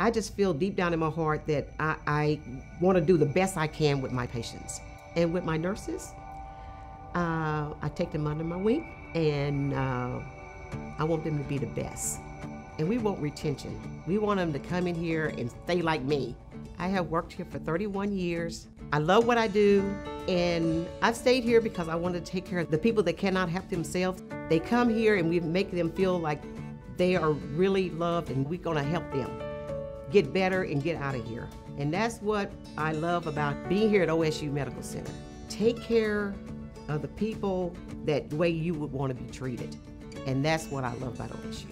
I just feel deep down in my heart that I, I want to do the best I can with my patients and with my nurses. Uh, I take them under my wing and uh, I want them to be the best. And we want retention. We want them to come in here and stay like me. I have worked here for 31 years. I love what I do, and I've stayed here because I want to take care of the people that cannot help themselves. They come here and we make them feel like they are really loved and we're going to help them get better and get out of here. And that's what I love about being here at OSU Medical Center. Take care of the people that way you would want to be treated. And that's what I love about OSU.